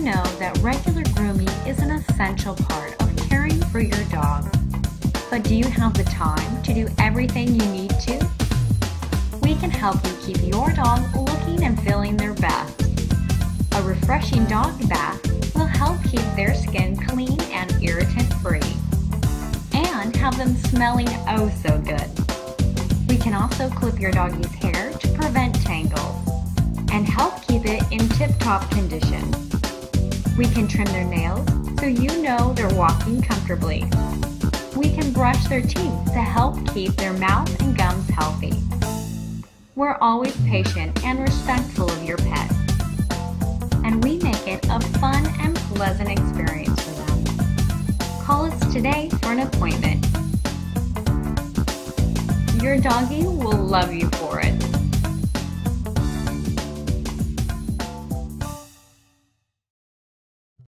know that regular grooming is an essential part of caring for your dog. But do you have the time to do everything you need to? We can help you keep your dog looking and feeling their best. A refreshing dog bath will help keep their skin clean and irritant free and have them smelling oh so good. We can also clip your doggy's hair to prevent tangles and help keep it in tip-top condition. We can trim their nails so you know they're walking comfortably. We can brush their teeth to help keep their mouth and gums healthy. We're always patient and respectful of your pet. And we make it a fun and pleasant experience for them. Call us today for an appointment. Your doggy will love you for it.